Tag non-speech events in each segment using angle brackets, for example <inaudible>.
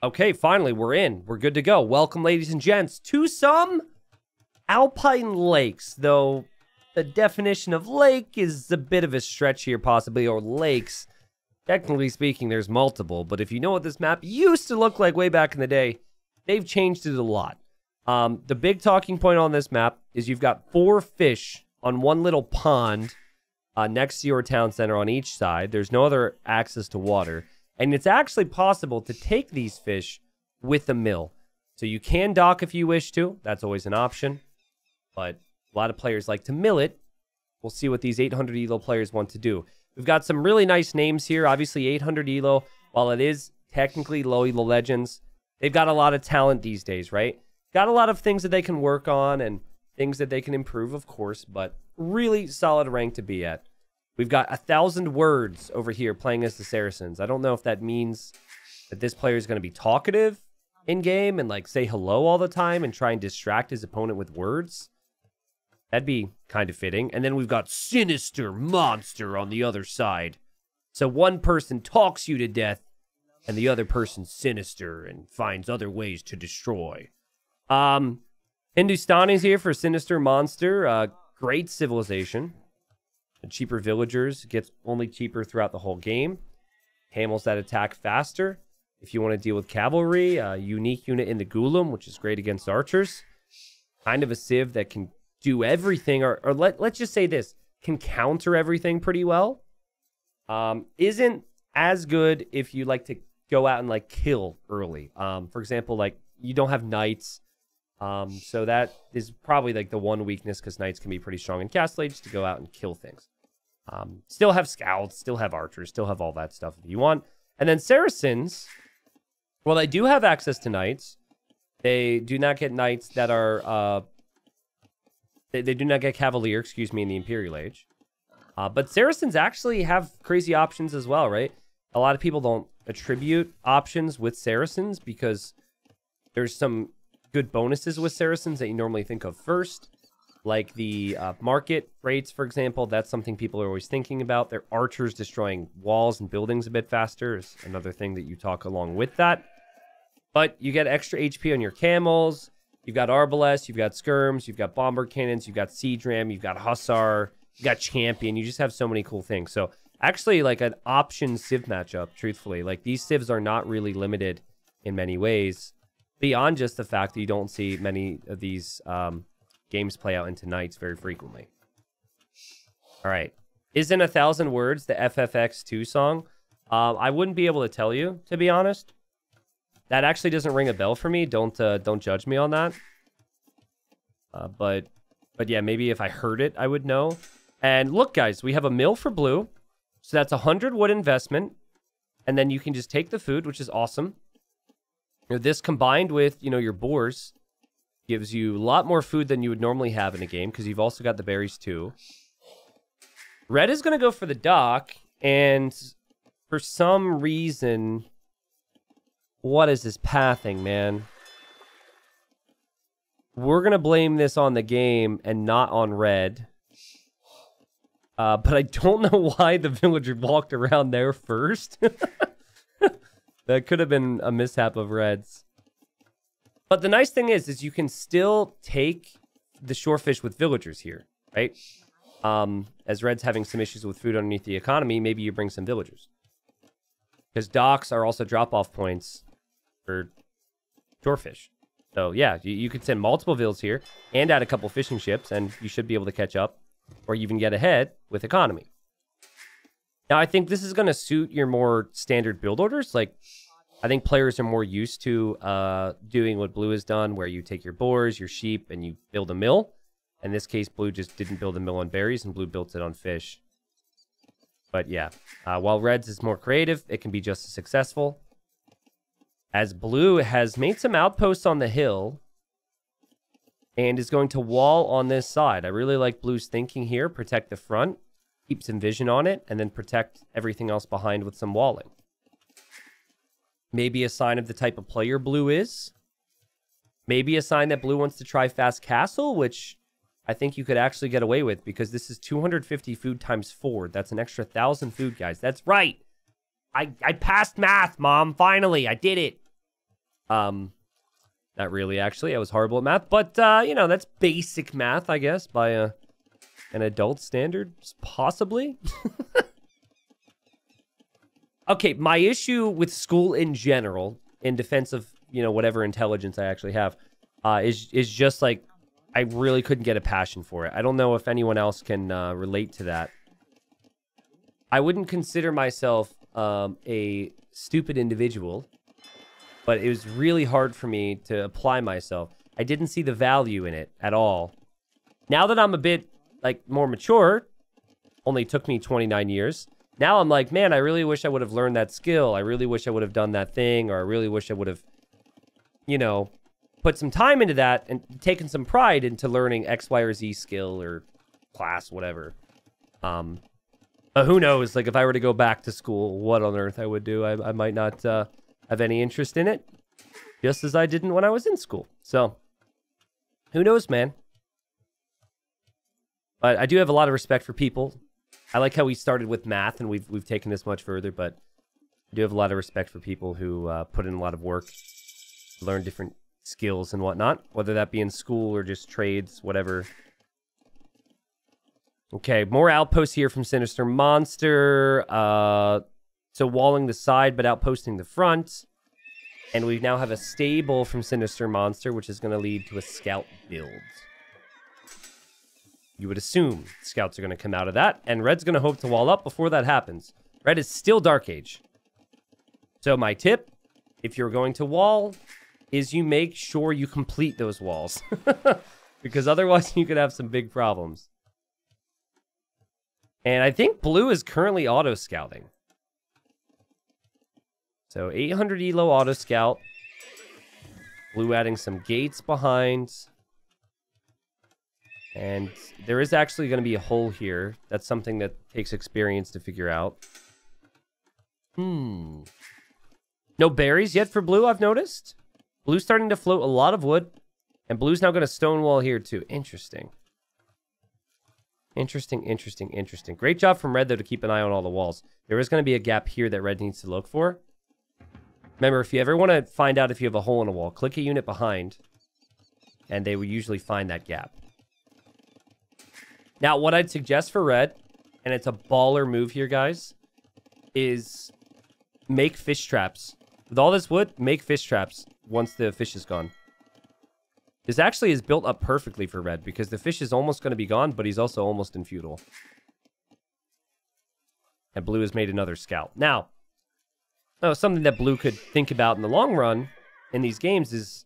Okay, finally, we're in. We're good to go. Welcome, ladies and gents, to some Alpine Lakes, though the definition of lake is a bit of a stretch here, possibly, or lakes. Technically speaking, there's multiple, but if you know what this map used to look like way back in the day, they've changed it a lot. Um, the big talking point on this map is you've got four fish on one little pond uh, next to your town center on each side. There's no other access to water. And it's actually possible to take these fish with a mill. So you can dock if you wish to. That's always an option. But a lot of players like to mill it. We'll see what these 800 ELO players want to do. We've got some really nice names here. Obviously, 800 ELO, while it is technically low ELO legends, they've got a lot of talent these days, right? Got a lot of things that they can work on and things that they can improve, of course, but really solid rank to be at. We've got a thousand words over here playing as the Saracens. I don't know if that means that this player is going to be talkative in game and like say hello all the time and try and distract his opponent with words. That'd be kind of fitting. And then we've got Sinister Monster on the other side. So one person talks you to death and the other person's sinister and finds other ways to destroy. Um, Hindustani's here for Sinister Monster. Uh, great civilization. Cheaper villagers gets only cheaper throughout the whole game. Camels that attack faster. If you want to deal with cavalry, a unique unit in the Ghulam, which is great against archers. Kind of a civ that can do everything, or, or let, let's just say this, can counter everything pretty well. Um, isn't as good if you like to go out and like kill early. Um, for example, like you don't have knights. Um, so that is probably like the one weakness because knights can be pretty strong in Castle Age to go out and kill things. Um, still have scouts, still have archers, still have all that stuff if you want. And then Saracens, well, they do have access to knights. They do not get knights that are, uh, they, they do not get cavalier, excuse me, in the Imperial Age. Uh, but Saracens actually have crazy options as well, right? A lot of people don't attribute options with Saracens because there's some good bonuses with Saracens that you normally think of first, like the uh, market rates, for example. That's something people are always thinking about. Their archers destroying walls and buildings a bit faster is another thing that you talk along with that. But you get extra HP on your camels. You've got Arbalest, you've got Skirms, you've got Bombard Cannons, you've got Siege Ram, you've got Hussar, you got Champion. You just have so many cool things. So actually like an option Civ matchup, truthfully. Like these Civs are not really limited in many ways beyond just the fact that you don't see many of these um, games play out into nights very frequently. All right. Isn't a thousand words the FFX2 song? Um, I wouldn't be able to tell you, to be honest. That actually doesn't ring a bell for me. Don't uh, don't judge me on that. Uh, but but yeah, maybe if I heard it, I would know. And look, guys, we have a mill for blue. So that's a hundred wood investment. And then you can just take the food, which is awesome. You know, this combined with, you know, your boars gives you a lot more food than you would normally have in a game because you've also got the berries too. Red is going to go for the dock, and for some reason, what is this pathing, man? We're going to blame this on the game and not on red. Uh, but I don't <laughs> know why the villager walked around there first. <laughs> That could have been a mishap of Reds. But the nice thing is, is you can still take the shorefish with villagers here, right? Um, as Red's having some issues with food underneath the economy, maybe you bring some villagers. Because docks are also drop-off points for shorefish. So yeah, you, you could send multiple vills here and add a couple fishing ships, and you should be able to catch up or even get ahead with economy. Now, I think this is going to suit your more standard build orders. Like, I think players are more used to uh, doing what Blue has done, where you take your boars, your sheep, and you build a mill. In this case, Blue just didn't build a mill on berries, and Blue built it on fish. But yeah, uh, while Reds is more creative, it can be just as successful. As Blue has made some outposts on the hill and is going to wall on this side. I really like Blue's thinking here. Protect the front keep some vision on it, and then protect everything else behind with some walling. Maybe a sign of the type of player blue is. Maybe a sign that blue wants to try fast castle, which I think you could actually get away with because this is 250 food times four. That's an extra thousand food, guys. That's right. I, I passed math, mom. Finally, I did it. Um, not really, actually. I was horrible at math, but uh, you know that's basic math, I guess, by a an adult standard, possibly. <laughs> okay, my issue with school in general, in defense of you know whatever intelligence I actually have, uh, is is just like I really couldn't get a passion for it. I don't know if anyone else can uh, relate to that. I wouldn't consider myself um, a stupid individual, but it was really hard for me to apply myself. I didn't see the value in it at all. Now that I'm a bit like more mature, only took me 29 years. Now I'm like, man, I really wish I would have learned that skill. I really wish I would have done that thing, or I really wish I would have, you know, put some time into that and taken some pride into learning X, Y, or Z skill or class, whatever. Um, who knows? Like, if I were to go back to school, what on earth I would do? I, I might not uh, have any interest in it, just as I didn't when I was in school. So, who knows, man? But I do have a lot of respect for people. I like how we started with math and we've we've taken this much further, but I do have a lot of respect for people who uh, put in a lot of work, learn different skills and whatnot, whether that be in school or just trades, whatever. Okay, more outposts here from Sinister Monster. Uh, so walling the side, but outposting the front. And we now have a stable from Sinister Monster, which is going to lead to a scout build. You would assume scouts are going to come out of that, and Red's going to hope to wall up before that happens. Red is still Dark Age. So my tip, if you're going to wall, is you make sure you complete those walls. <laughs> because otherwise you could have some big problems. And I think blue is currently auto scouting. So 800 elo auto scout. Blue adding some gates behind. And there is actually going to be a hole here. That's something that takes experience to figure out. Hmm. No berries yet for blue, I've noticed. Blue's starting to float a lot of wood. And blue's now going to stonewall here too. Interesting. Interesting, interesting, interesting. Great job from red, though, to keep an eye on all the walls. There is going to be a gap here that red needs to look for. Remember, if you ever want to find out if you have a hole in a wall, click a unit behind, and they will usually find that gap. Now, what I'd suggest for red, and it's a baller move here, guys, is make fish traps. With all this wood, make fish traps once the fish is gone. This actually is built up perfectly for red because the fish is almost going to be gone, but he's also almost in feudal. And blue has made another scout. Now, oh, something that blue could think about in the long run in these games is,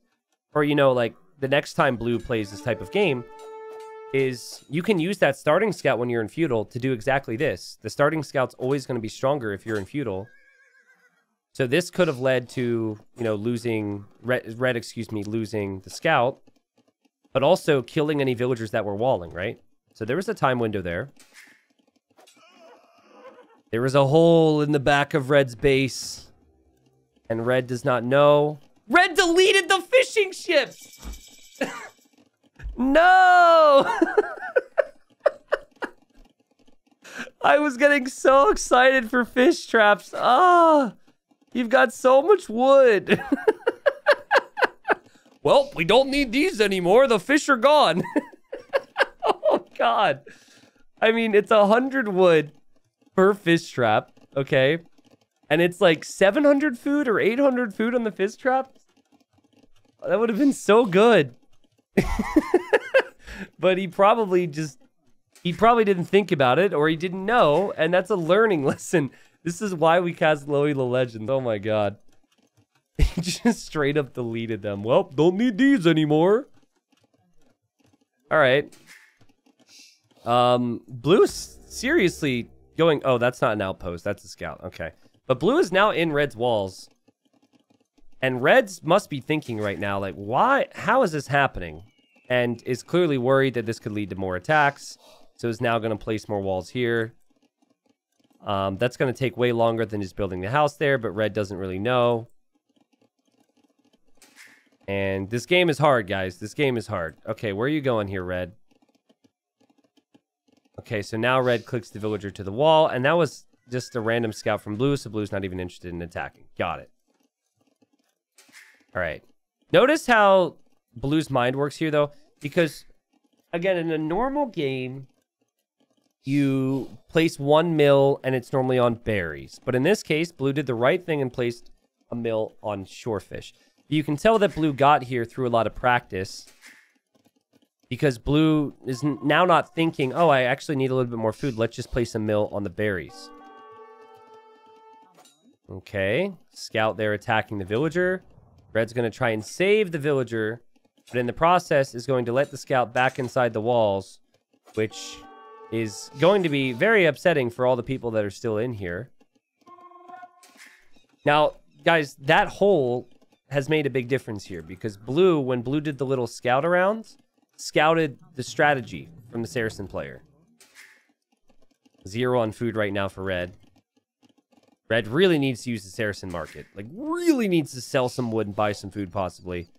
or, you know, like the next time blue plays this type of game, is you can use that starting scout when you're in feudal to do exactly this. The starting scout's always going to be stronger if you're in feudal. So this could have led to, you know, losing, red, red, excuse me, losing the scout, but also killing any villagers that were walling, right? So there was a time window there. There was a hole in the back of Red's base, and Red does not know. Red deleted the fishing ships! No! I was getting so excited for fish traps. Ah! Oh. You've got so much wood. <laughs> well, we don't need these anymore. The fish are gone. <laughs> oh, God. I mean, it's a hundred wood per fish trap, okay? And it's like 700 food or 800 food on the fish trap. That would have been so good. <laughs> but he probably just, he probably didn't think about it or he didn't know. And that's a learning <laughs> lesson. This is why we cast Low Elo Legends. Oh my god. <laughs> He just straight up deleted them. Well, don't need these anymore. Alright. Um, Blue seriously going... Oh, that's not an outpost. That's a scout. Okay. But Blue is now in Red's walls. And Reds must be thinking right now, like, why? How is this happening? And is clearly worried that this could lead to more attacks. So is now going to place more walls here. Um, that's going to take way longer than just building the house there, but Red doesn't really know. And this game is hard, guys. This game is hard. Okay, where are you going here, Red? Okay, so now Red clicks the villager to the wall, and that was just a random scout from Blue, so Blue's not even interested in attacking. Got it. All right. Notice how Blue's mind works here, though, because, again, in a normal game, you place one mill and it's normally on berries. But in this case, Blue did the right thing and placed a mill on shorefish. You can tell that Blue got here through a lot of practice because Blue is now not thinking, oh, I actually need a little bit more food. Let's just place a mill on the berries. Okay. Scout there attacking the villager. Red's going to try and save the villager, but in the process is going to let the scout back inside the walls, which is going to be very upsetting for all the people that are still in here. Now, guys, that hole has made a big difference here because Blue, when Blue did the little scout around, scouted the strategy from the Saracen player. Zero on food right now for Red. Red really needs to use the Saracen market. Like, really needs to sell some wood and buy some food, possibly.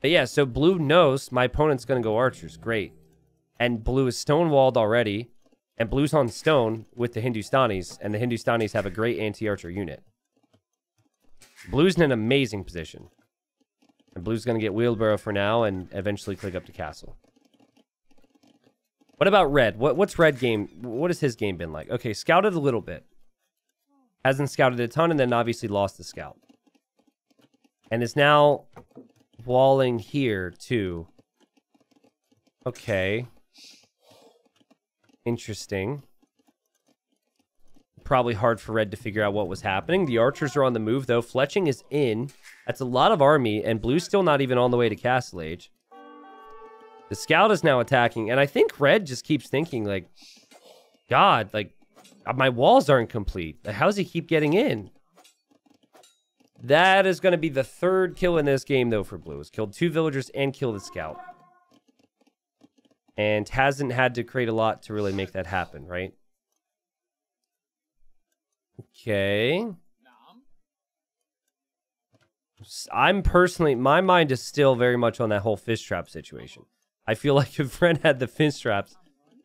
But yeah, so Blue knows my opponent's going to go archers. Great. And Blue is stonewalled already. And Blue's on stone with the Hindustanis. And the Hindustanis have a great anti-archer unit. Blue's in an amazing position. And Blue's going to get wheelbarrow for now and eventually click up to castle. What about red? What what's red game? What has his game been like? Okay, scouted a little bit. Hasn't scouted a ton, and then obviously lost the scout. And is now walling here too. Okay. Interesting. Probably hard for red to figure out what was happening. The archers are on the move though. Fletching is in. That's a lot of army, and blue's still not even on the way to Castle Age. The scout is now attacking, and I think red just keeps thinking, like, God, like, uh, my walls aren't complete. How does he keep getting in? That is going to be the third kill in this game, though, for blue. Has killed two villagers and killed the scout. And hasn't had to create a lot to really make that happen, right? Okay. I'm personally, my mind is still very much on that whole fish trap situation. I feel <laughs> like if Red had the fish traps,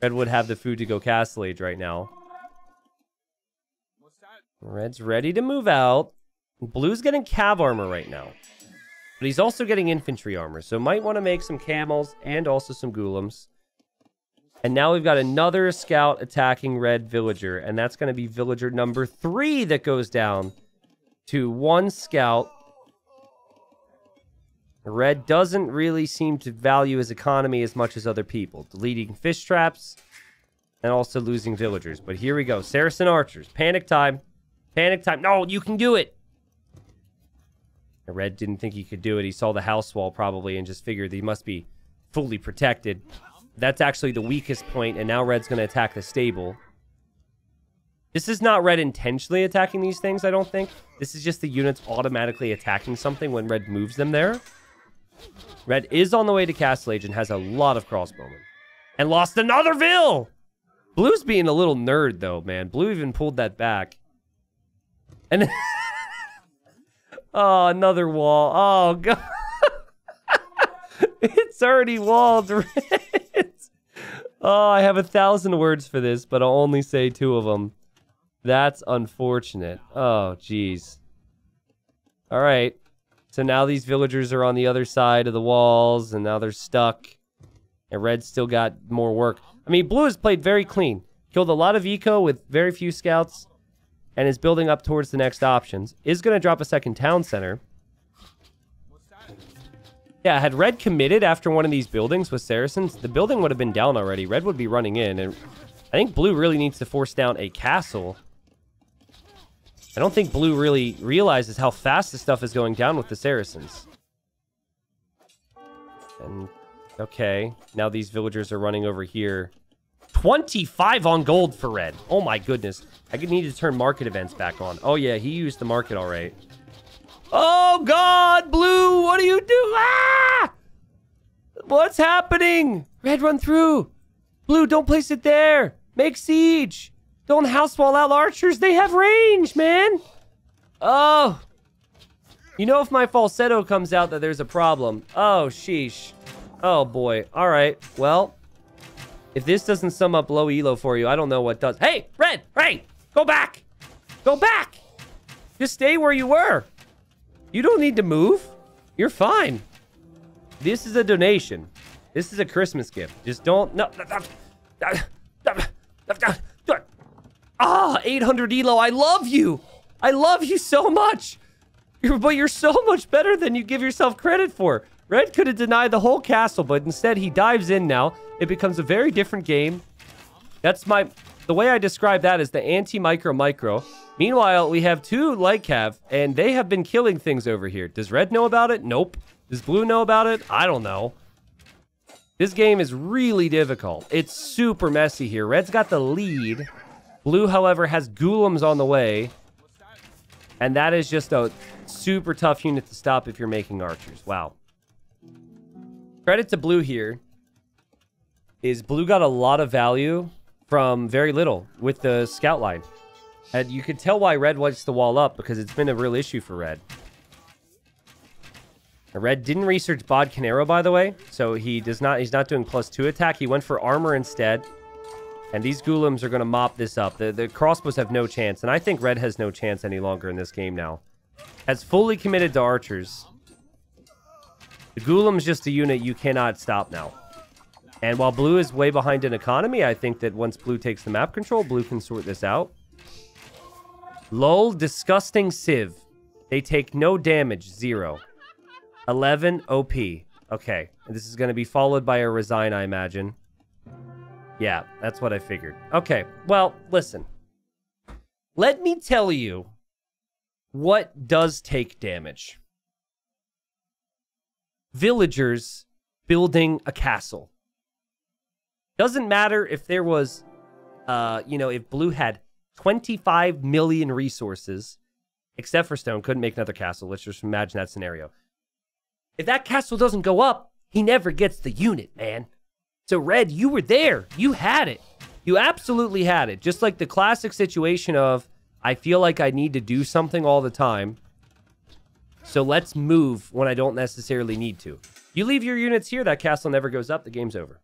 Red would have the food to go Castle Age right now. Red's ready to move out. Blue's getting cav armor right now. But he's also getting infantry armor, so might want to make some camels and also some Ghulams. And now we've got another scout attacking red villager, and that's going to be villager number three that goes down to one scout Red doesn't really seem to value his economy as much as other people, deleting fish traps and also losing villagers. But here we go. Saracen archers. Panic time. Panic time. No, you can do it. Red didn't think he could do it. He saw the house wall probably and just figured he must be fully protected. That's actually the weakest point, and now Red's going to attack the stable. This is not Red intentionally attacking these things, I don't think. This is just the units automatically attacking something when Red moves them there. Red is on the way to Castle Age and has a lot of crossbowmen. And lost another Vill! Blue's being a little nerd, though, man. Blue even pulled that back. And... <laughs> oh, another wall. Oh, God. <laughs> it's already walled. <laughs> Red. Oh, I have a thousand words for this, but I'll only say two of them. That's unfortunate. Oh, jeez. All right. So now these villagers are on the other side of the walls, and now they're stuck. And Red still got more work. I mean, Blue has played very clean. Killed a lot of eco with very few scouts, and is building up towards the next options. Is going to drop a second town center. Yeah, had Red committed after one of these buildings with Saracens, the building would have been down already. Red would be running in, and I think Blue really needs to force down a castle I don't think Blue really realizes how fast this stuff is going down with the Saracens. And, okay, now these villagers are running over here. 25 on gold for red. Oh my goodness. I need to turn market events back on. Oh yeah, he used the market all right. Oh god, Blue, what do you do? Ah! What's happening? Red, run through. Blue, don't place it there. Make siege. Don't house wall out archers. They have range, man. Oh. You know if my falsetto comes out that there's a problem. Oh, sheesh. Oh, boy. All right. Well, if this doesn't sum up low elo for you, I don't know what does. Hey, Red, hey, go back. Go back. Just stay where you were. You don't need to move. You're fine. This is a donation. This is a Christmas gift. Just don't. No. Ah, 800 Elo. I love you. I love you so much. You're, but you're so much better than you give yourself credit for. Red could have denied the whole castle, but instead he dives in now. It becomes a very different game. That's my... The way I describe that is the anti-micro-micro. Meanwhile, we have two Light Cav, and they have been killing things over here. Does Red know about it? Nope. Does Blue know about it? I don't know. This game is really difficult. It's super messy here. Red's got the lead. Blue, however, has Ghulams on the way. And that is just a super tough unit to stop if you're making archers. Wow. Credit to Blue here. Is Blue got a lot of value from very little with the scout line. And you can tell why Red wants the wall up because it's been a real issue for Red. Red didn't research Bodkin Arrow, by the way, so he does not. He's not doing plus two attack. He went for armor instead, and these Ghulams are going to mop this up. The the crossbows have no chance, and I think Red has no chance any longer in this game now. Has fully committed to archers. The Ghulam's just a unit you cannot stop now. And while Blue is way behind in economy, I think that once Blue takes the map control, Blue can sort this out. Lol, disgusting civ. They take no damage, zero. 11 OP. Okay, and this is going to be followed by a resign, I imagine. Yeah, that's what I figured. Okay, well, listen. Let me tell you what does take damage. Villagers building a castle. Doesn't matter if there was, uh, you know, if Blue had 25 million resources, except for Stone, couldn't make another castle. Let's just imagine that scenario. If that castle doesn't go up, he never gets the unit, man. So, Red, you were there. You had it. You absolutely had it. Just like the classic situation of, I feel like I need to do something all the time. So let's move when I don't necessarily need to. You leave your units here, that castle never goes up, the game's over.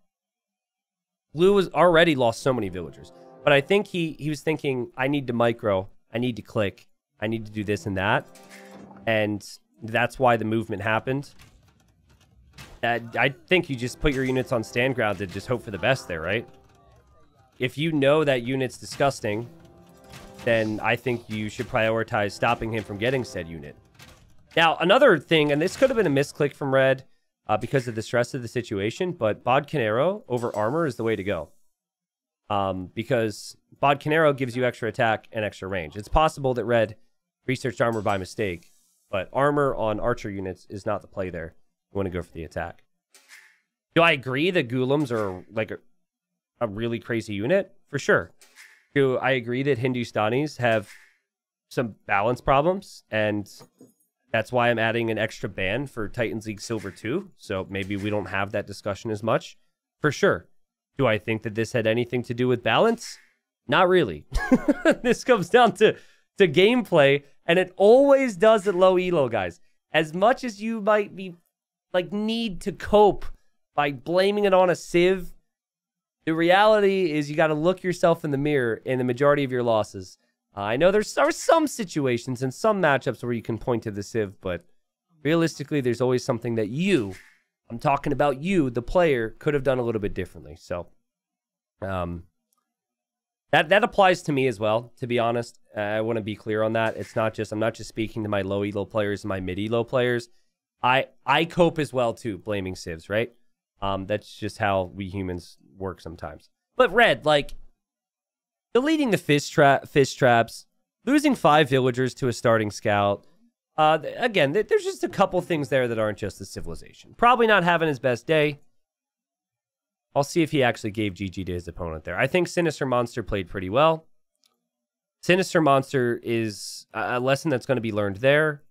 Blue has already lost so many villagers. But I think he, he was thinking, I need to micro, I need to click, I need to do this and that. And that's why the movement happened. I think you just put your units on stand ground to just hope for the best there, right? If you know that unit's disgusting, then I think you should prioritize stopping him from getting said unit. Now, another thing, and this could have been a misclick from Red uh, because of the stress of the situation, but Bodkin Arrow over armor is the way to go. Um, because Bodkin Arrow gives you extra attack and extra range. It's possible that Red researched armor by mistake, but armor on archer units is not the play there. Want to go for the attack. Do I agree that Ghulams are like a, a really crazy unit? For sure. Do I agree that Hindustanis have some balance problems? And that's why I'm adding an extra ban for Titans League Silver 2. So maybe we don't have that discussion as much. For sure. Do I think that this had anything to do with balance? Not really. <laughs> this comes down to, to gameplay and it always does at low elo, guys. As much as you might be like need to cope by blaming it on a civ, the reality is you got to look yourself in the mirror in the majority of your losses. Uh, I know there's are some situations and some matchups where you can point to the civ, but realistically, there's always something that you, I'm talking about you, the player, could have done a little bit differently. So, um, that that applies to me as well. To be honest, I want to be clear on that. It's not just I'm not just speaking to my low elo players and my mid elo players. I I cope as well too, blaming civs, right? Um, that's just how we humans work sometimes. But red, like deleting the fish trap, fish traps, losing five villagers to a starting scout. Uh, again, there's just a couple things there that aren't just the civilization. Probably not having his best day. I'll see if he actually gave GG to his opponent there. I think Sinister Monster played pretty well. Sinister Monster is a lesson that's going to be learned there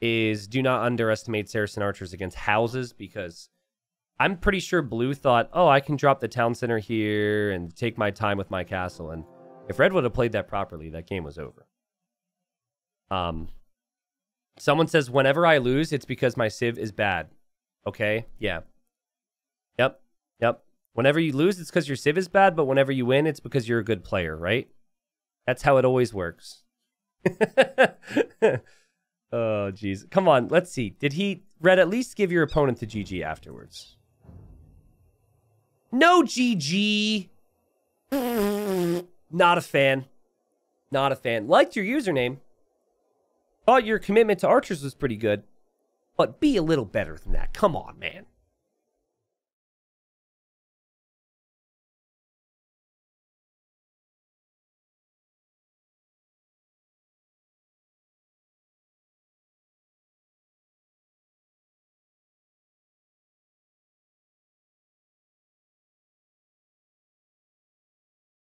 is do not underestimate Saracen archers against houses because I'm pretty sure Blue thought, oh, I can drop the town center here and take my time with my castle. And if Red would have played that properly, that game was over. Um, someone says, whenever I lose, it's because my Civ is bad. Okay, yeah. Yep, yep. Whenever you lose, it's because your Civ is bad, but whenever you win, it's because you're a good player, right? That's how it always works. <laughs> Oh, jeez. Come on, let's see. Did he, Red, at least give your opponent the GG afterwards? No GG. Not a fan. Not a fan. Liked your username. Thought your commitment to archers was pretty good. But be a little better than that. Come on, man.